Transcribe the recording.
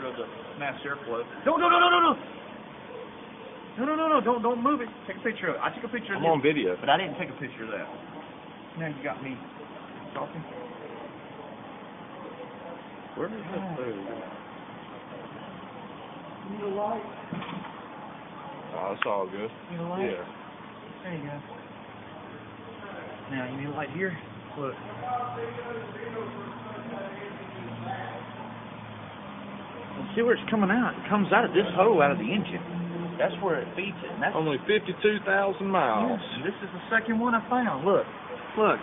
picture of the mass airflow. No, no, no, no, no, no. No, no, no, no. Don't, don't move it. Take a picture of it. I took a picture of I'm this, on video. but I didn't take a picture of that. Now you got me talking. Where is that food? You need a light? Oh, it's all good. Need a light? Yeah. There you go. Now you need a light here. Look. See where it's coming out? It comes out of this hole out of the engine. That's where it feeds it. And that's Only 52,000 miles. Yes, this is the second one I found. Look, look.